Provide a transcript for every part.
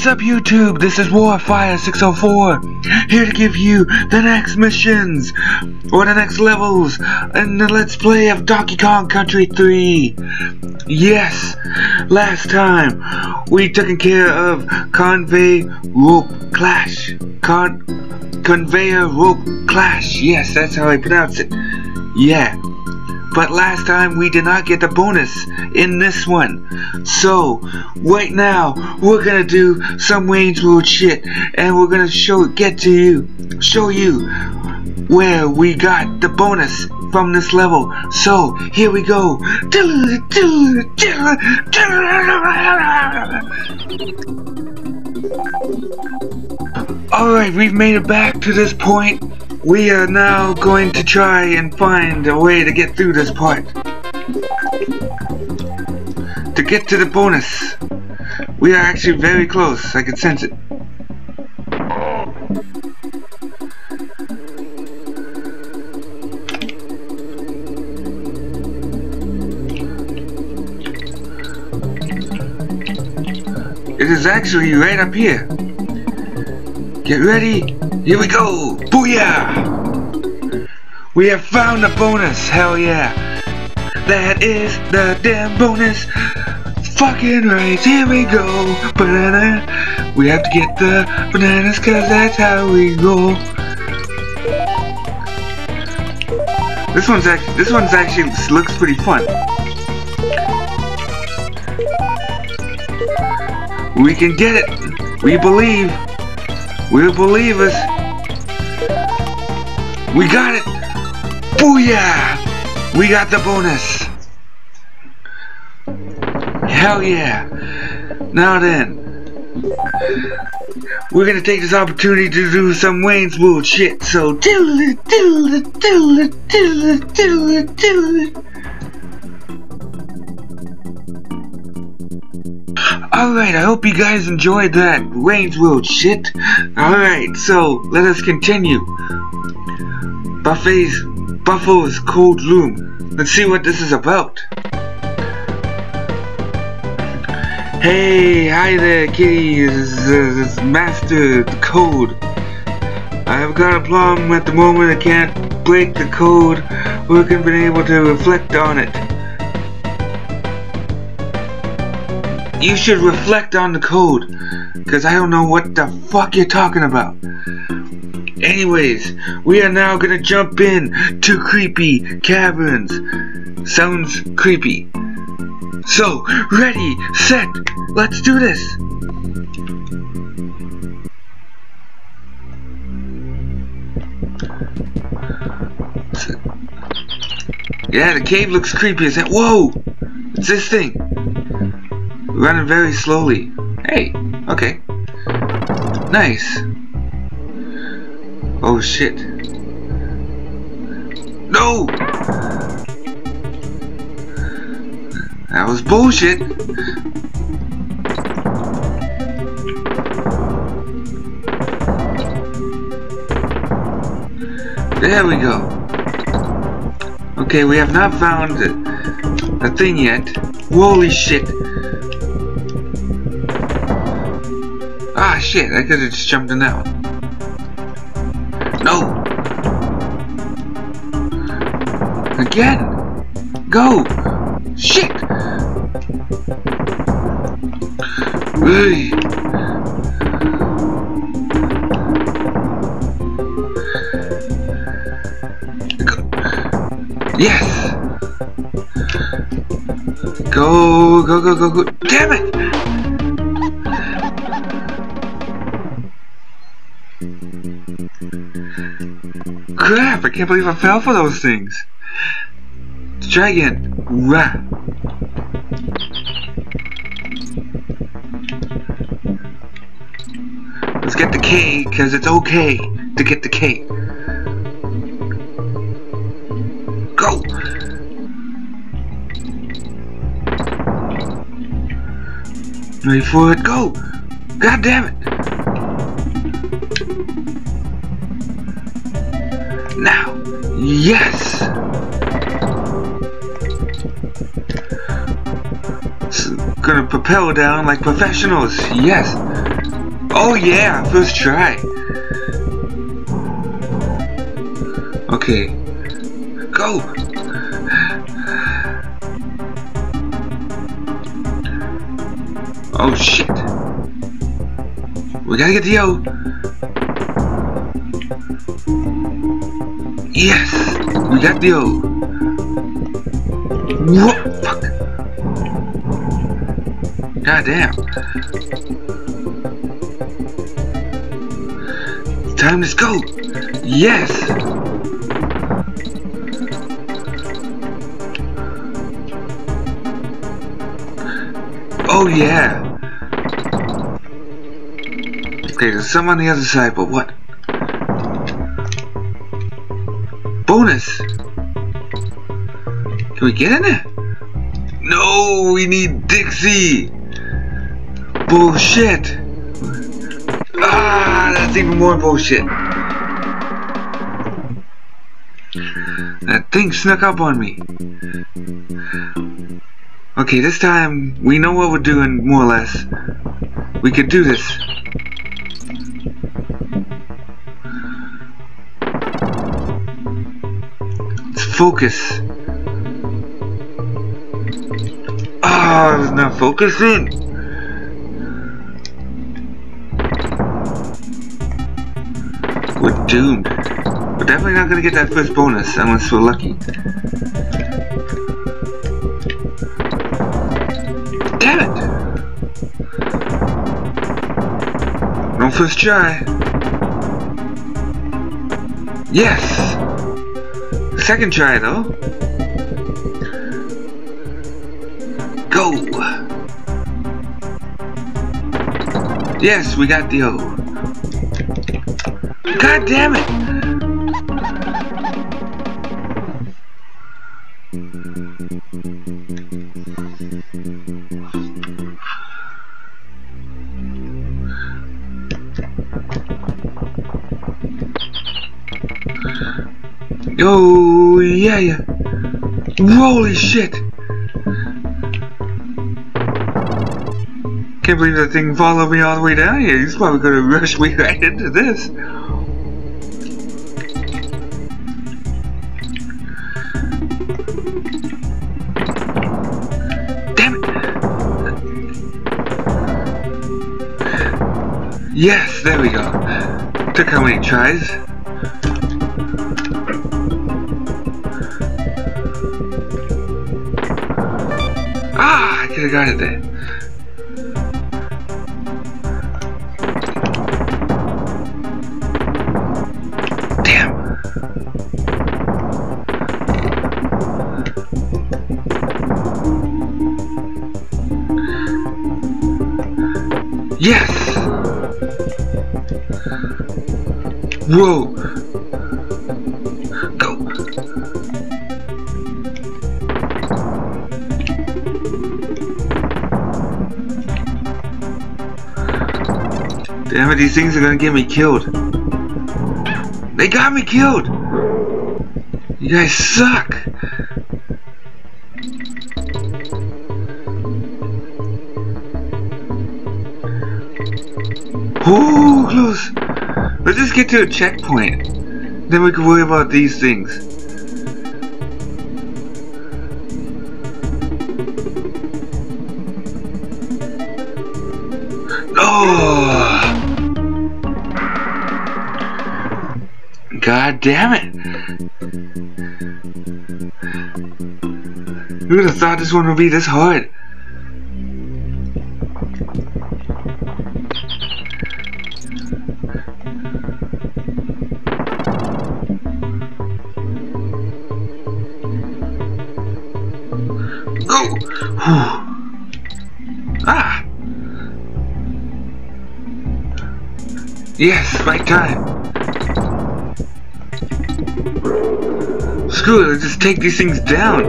What's up YouTube? This is Warfire604 here to give you the next missions or the next levels in the Let's Play of Donkey Kong Country 3. Yes, last time we took care of Convey Rope Clash. Con Conveyor Rope Clash. Yes, that's how I pronounce it. Yeah. But last time we did not get the bonus in this one. So, right now, we're gonna do some Wayne's World shit. And we're gonna show, get to you, show you where we got the bonus from this level. So, here we go. Alright, we've made it back to this point. We are now going to try and find a way to get through this part. To get to the bonus. We are actually very close. I can sense it. It is actually right up here. Get ready. Here we go. Booyah! We have found the bonus. Hell yeah. That is the damn bonus. Fucking right. Here we go. Banana. We have to get the bananas cause that's how we go. This one's actually, this one's actually looks pretty fun. We can get it. We believe. We believe us. We got it. Booyah! We got the bonus. Hell yeah. Now then. We're gonna take this opportunity to do some Wayne's World shit, so diddle it, diddle it, diddle it, diddle it, diddle it, diddle it. Alright, I hope you guys enjoyed that Wayne's World shit. Alright, so let us continue. Buffet's Baffle's Code Room. Let's see what this is about. Hey, hi there, is, uh, this is Master the Code. I've got a problem at the moment. I can't break the code. We haven't been able to reflect on it. You should reflect on the code. Because I don't know what the fuck you're talking about. Anyways, we are now gonna jump in to creepy caverns. Sounds creepy. So, ready, set, let's do this. Yeah, the cave looks creepy as that. Whoa! It's this thing. Running very slowly. Hey, okay. Nice. Oh shit. No! That was bullshit. There we go. Okay, we have not found a thing yet. Holy shit. Ah, shit, I could have just jumped in that one. No! Again! Go! Shit! Hey! Yes! Go, go, go, go, go. Damn it! Can't believe I fell for those things. Try. Rah. Let's get the K, because it's okay to get the K. Go! Ready for it, go! God damn it! Yes! gonna propel down like professionals. Yes. Oh yeah, first try. Okay. Go! Oh shit. We gotta get the O. Yes! The O. What? Fuck. God damn. Time to go. Yes! Oh yeah! Okay, there's some on the other side, but what? Can we get in there? No, we need Dixie! Bullshit! Ah, that's even more bullshit! That thing snuck up on me. Okay, this time we know what we're doing, more or less. We could do this. Let's focus. Ah, oh, it's not focusing. We're doomed. We're definitely not gonna get that first bonus unless we're lucky. Damn it! No first try. Yes! Second try though. Yes, we got the O. God damn it! Yo, yeah, yeah. Holy shit! Can't believe that thing followed me all the way down here. He's probably gonna rush me right into this. Damn it! Yes, there we go. Took how many tries? Ah, I could have got it there. Yes! Whoa! Go! Damn it, these things are gonna get me killed. They got me killed! You guys suck! Just get to a checkpoint. Then we can worry about these things. Oh! God damn it! Who would have thought this one would be this hard? Yes, right time. Screw it, let's just take these things down.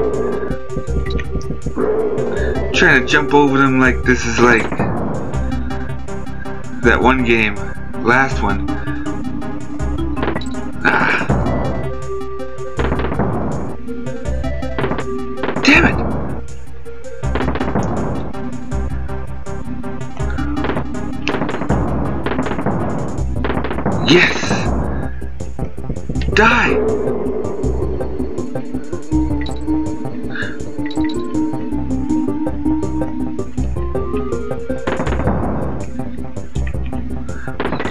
Trying to jump over them like this is like that one game, last one.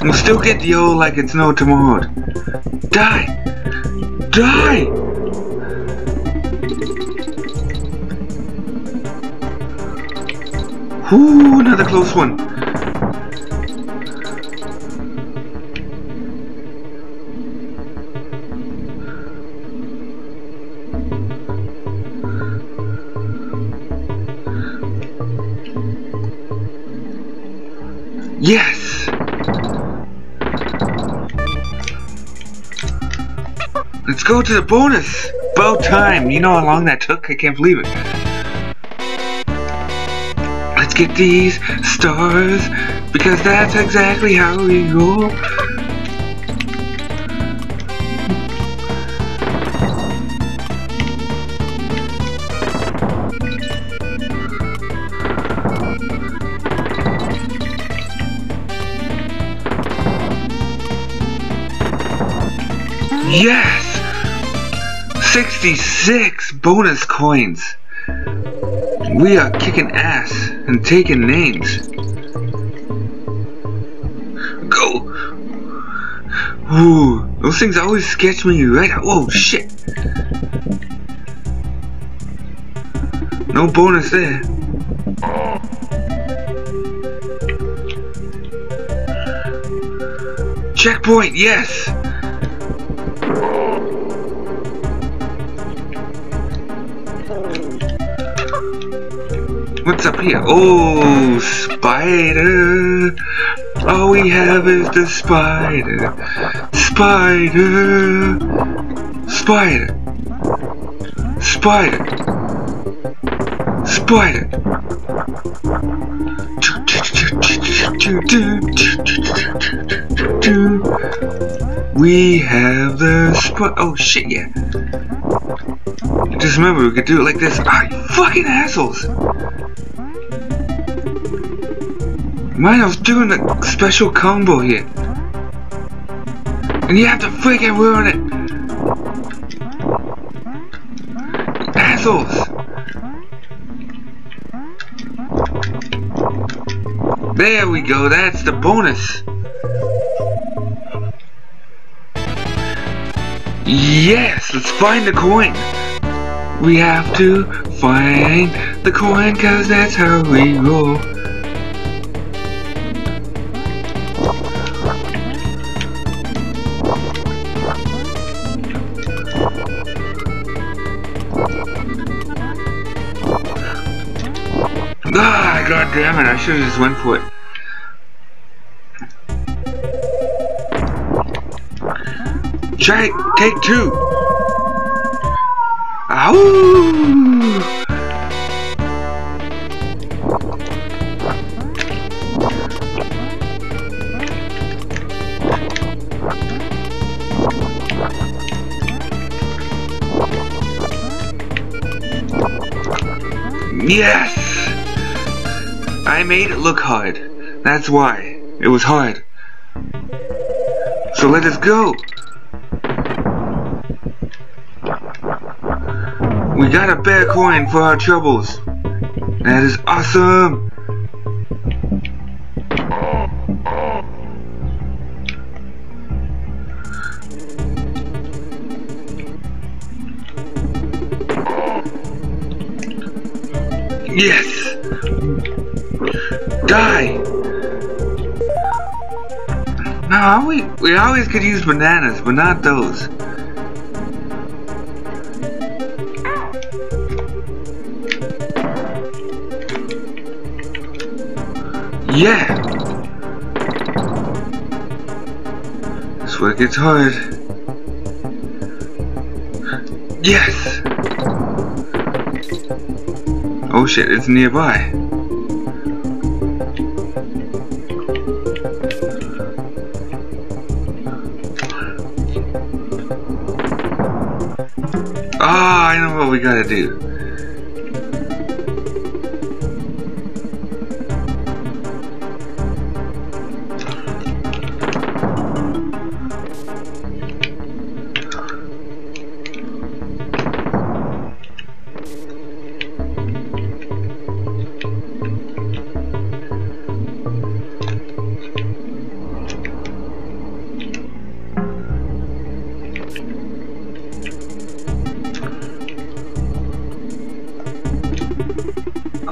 And still get the old like it's no tomorrow. Die! Die! Ooh, another close one. Go to the bonus! About time! You know how long that took? I can't believe it. Let's get these stars, because that's exactly how we go. Yes! 66 bonus coins! We are kicking ass and taking names. Go! Ooh, those things always sketch me right out. Whoa, shit! No bonus there. Checkpoint, yes! Here? Oh, spider. All we have is the spider. Spider. Spider. Spider. Spider. We have the spider. Oh shit, yeah. Just remember, we could do it like this. Ah, fucking assholes! Man, I was doing a special combo here. And you have to freaking ruin it! Assholes! There we go, that's the bonus! Yes, let's find the coin! We have to find the coin cause that's how we roll. It, I should have just went for it. Try take two. Ow! Yes! I made it look hard. That's why. It was hard. So let us go. We got a bear coin for our troubles. That is awesome. Yes! Die! No, we, we always could use bananas, but not those. Yeah! That's where it gets hard. Yes! Oh shit, it's nearby. We gotta do.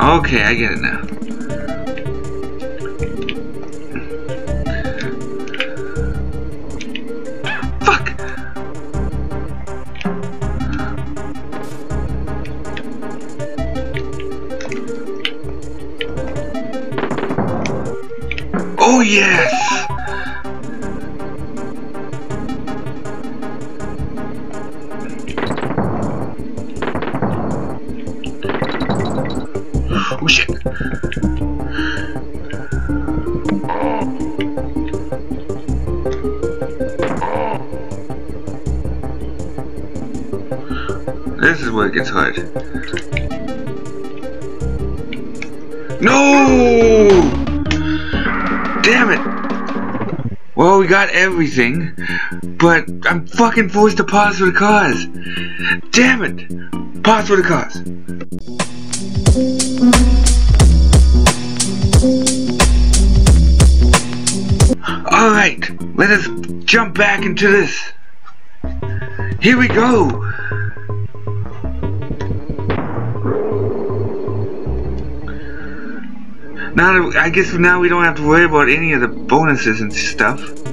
Okay, I get it now. Fuck! Oh yes! Got everything, but I'm fucking forced to pause for the cause. Damn it! Pause for the cause. Alright, let us jump back into this. Here we go! Now, I guess now we don't have to worry about any of the bonuses and stuff.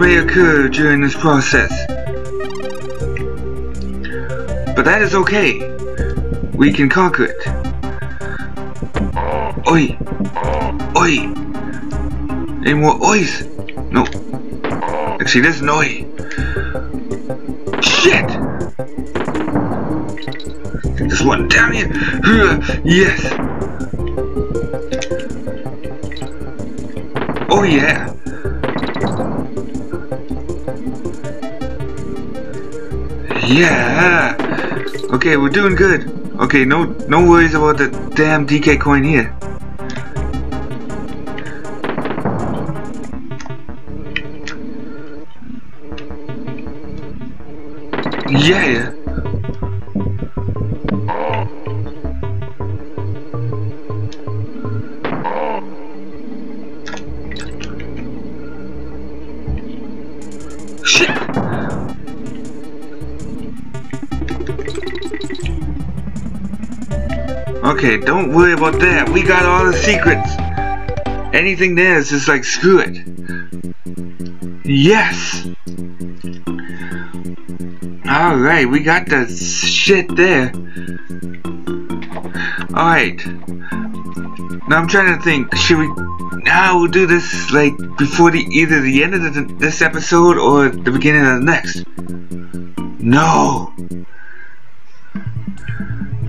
May occur during this process. But that is okay. We can conquer it. Oi! Oi! Any more ois? No. Actually, there's an oi. Shit! There's one down here. Yes! Oh yeah! Yeah! Okay, we're doing good. Okay, no no worries about the damn DK coin here. Yeah! Worry about that. We got all the secrets. Anything there is just like, screw it. Yes! Alright, we got the shit there. Alright. Now I'm trying to think, should we... Now we'll do this, like, before the either the end of the, this episode or the beginning of the next. No!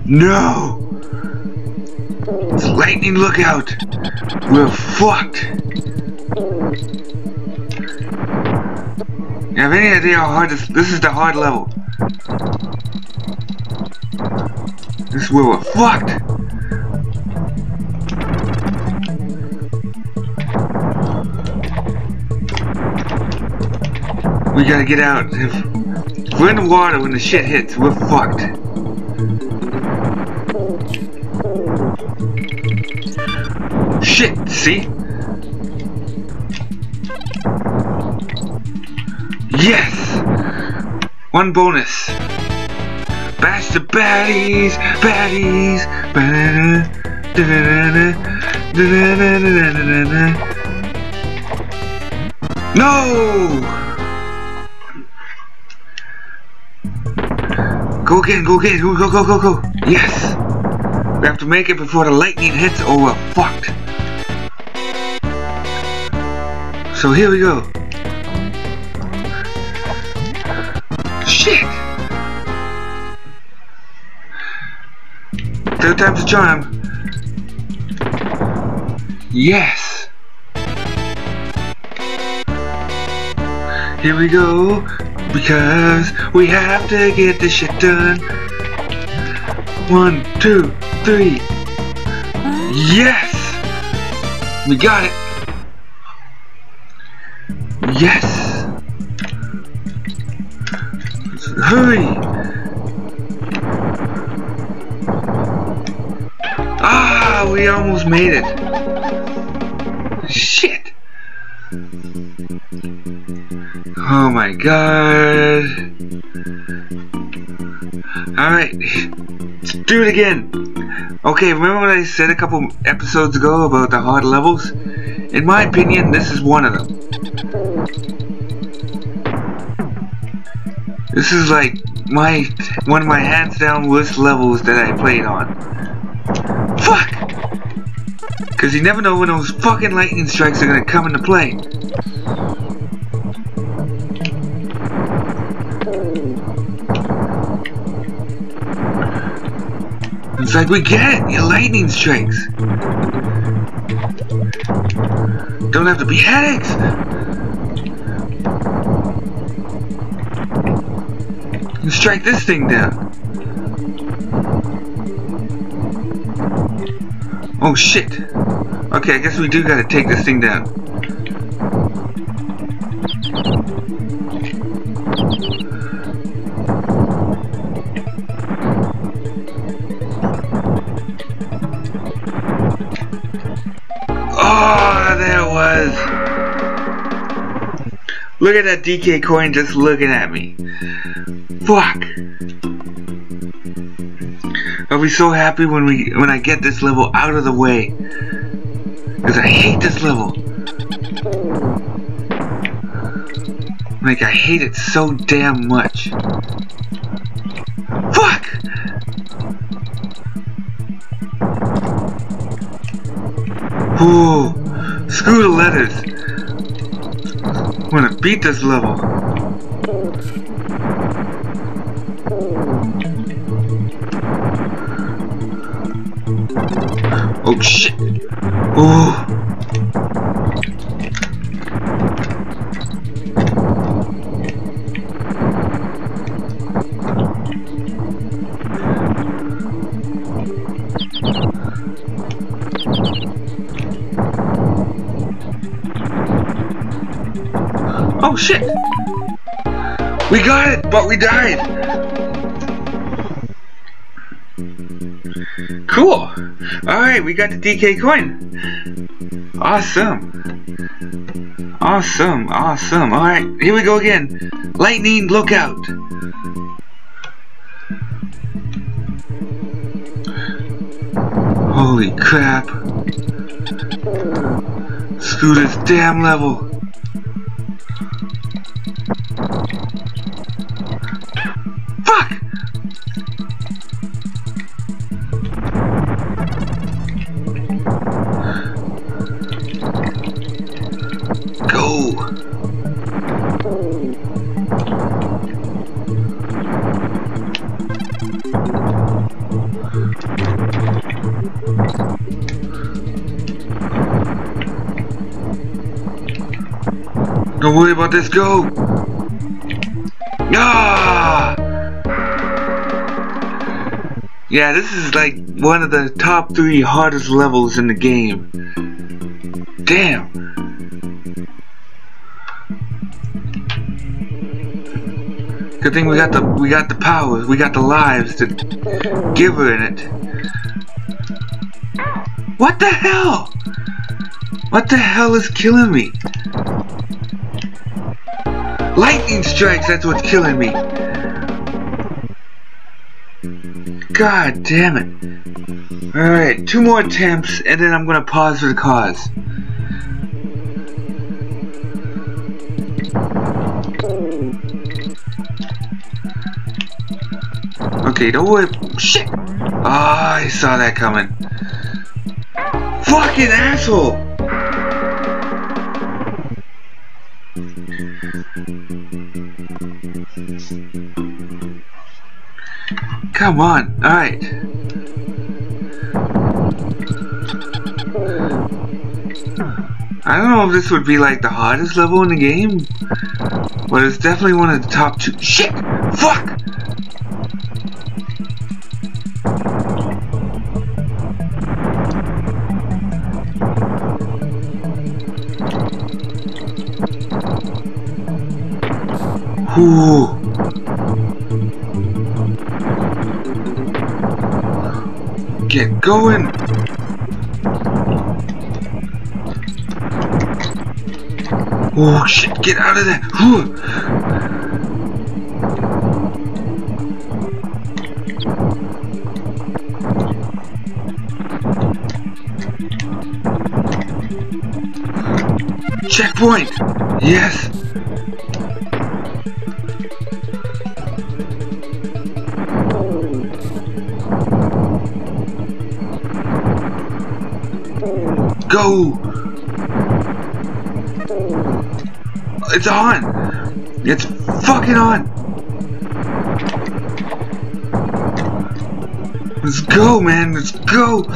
No! It's lightning lookout! We're fucked! You have any idea how hard this this is the hard level? This is where we're fucked! We gotta get out. If, we're in the water when the shit hits, we're fucked. Shit, see? Yes! One bonus. Bash the baddies, baddies. No! Go again, go again, go, go, go, go, go. Yes! We have to make it before the lightning hits or we're fucked. So here we go. Shit! Third time's a charm. Yes! Here we go, because we have to get this shit done. One, two, three. Yes! We got it! Yes! Hurry! Ah, we almost made it. Shit. Oh my god. Alright. Let's do it again. Okay, remember what I said a couple episodes ago about the hard levels? In my opinion, this is one of them. This is like my one of my hands down worst levels that I played on. Fuck! Cause you never know when those fucking lightning strikes are gonna come into play. It's like we get it, your lightning strikes. Don't have to be headaches. Strike this thing down. Oh shit. Okay, I guess we do gotta take this thing down. Oh, there it was. Look at that DK coin just looking at me. Fuck. I'll be so happy when we when I get this level out of the way. Cause I hate this level. Like I hate it so damn much. Fuck! Ooh, screw the letters. I'm gonna beat this level. Oh shit! We got it, but we died! Cool! Alright, we got the DK coin! Awesome! Awesome, awesome. Alright, here we go again. Lightning, look out! Holy crap! Screw this damn level! Don't worry about this, go! Ah! Yeah, this is like one of the top three hardest levels in the game. Damn. Good thing we got the we got the powers, we got the lives to give her in it. What the hell? What the hell is killing me? Lightning strikes, that's what's killing me. God damn it. Alright, two more attempts, and then I'm gonna pause for the cause. Okay, don't worry. Shit! Ah, I saw that coming. Fucking asshole! Come on, alright. I don't know if this would be like the hardest level in the game, but it's definitely one of the top two. Shit! Fuck! Get going! Oh shit, get out of there! Checkpoint! Yes! Go! It's on! It's fucking on! Let's go, man! Let's go!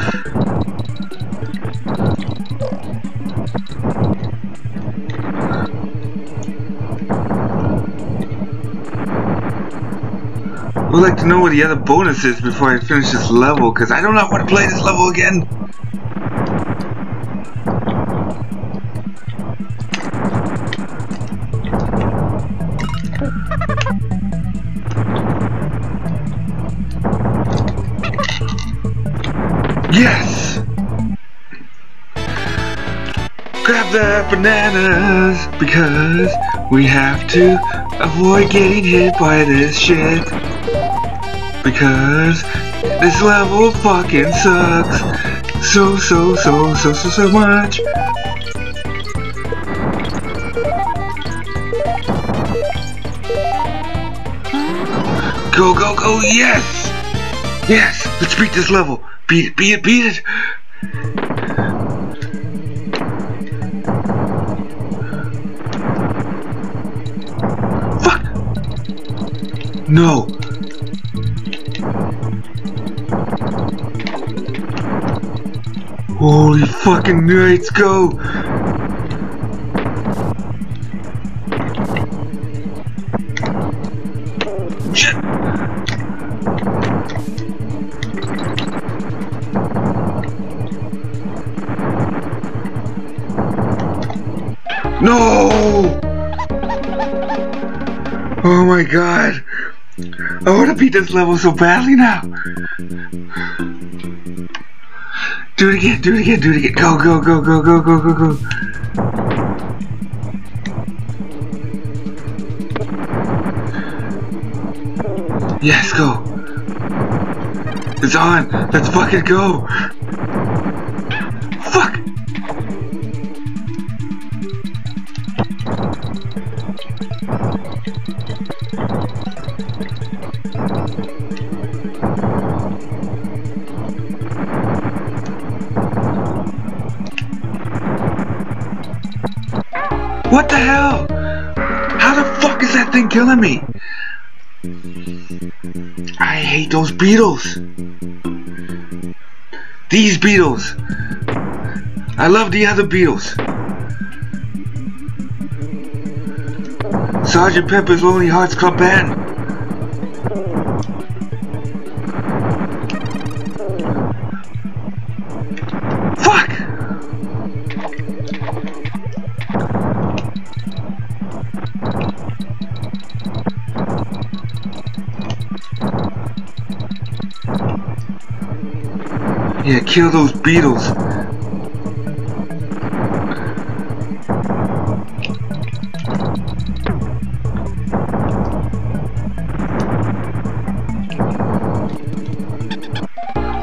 I would like to know what the other bonus is before I finish this level, because I don't know how to play this level again. Bananas because we have to avoid getting hit by this shit. Because this level fucking sucks so so so so so so much. Go go go yes! Yes! Let's beat this level! Beat it, beat it, beat it! No! Holy fucking nights, go! No! Oh my god! Beat this level so badly now! Do it again, do it again, do it again. Go, go, go, go, go, go, go, go. Yes, go. It's on. Let's fucking go. Me? I hate those beetles. These beetles. I love the other beetles. Sergeant Pepper's Lonely Hearts Club Band. Yeah, kill those beetles.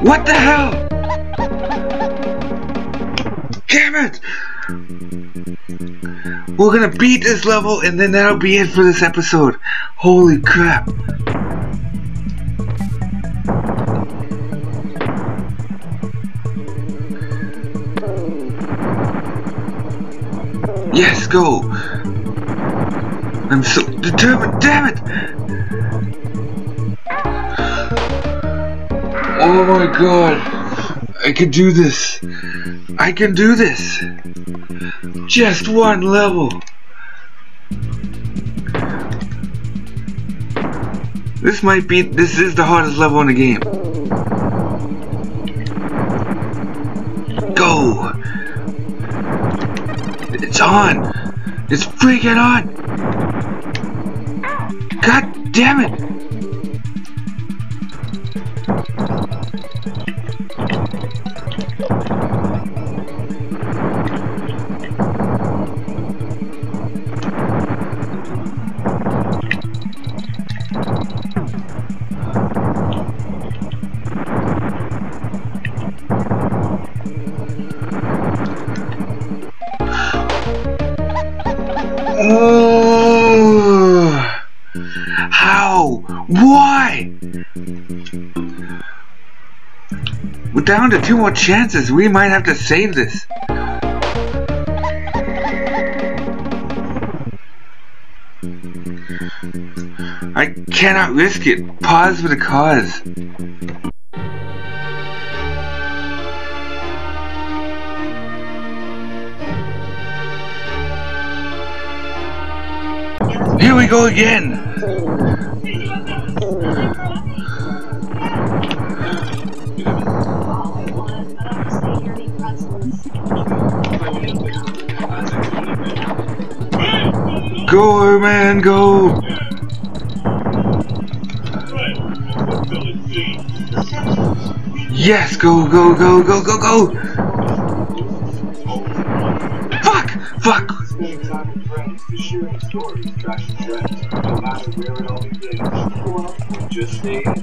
What the hell? Damn it! We're gonna beat this level and then that'll be it for this episode. Holy crap. Go! I'm so determined, damn it! Oh my god! I can do this! I can do this! Just one level! This might be, this is the hardest level in the game. Go! It's on! It's freaking on! God damn it! To two more chances. We might have to save this. I cannot risk it. Pause for the cause. Here we go again. Go, man, go. Yes, go, go, go, go, go, go. Fuck, fuck. Just stay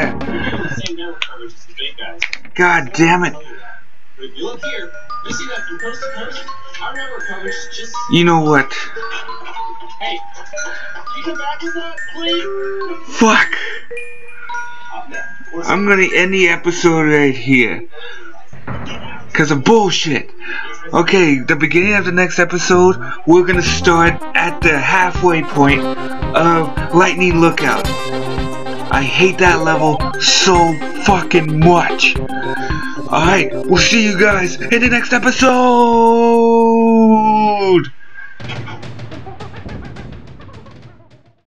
coverage damn it. You know what? Fuck. I'm gonna end the episode right here. Cause of bullshit. Okay, the beginning of the next episode, we're gonna start at the halfway point of Lightning Lookout. I hate that level so fucking much. Alright, we'll see you guys in the next episode!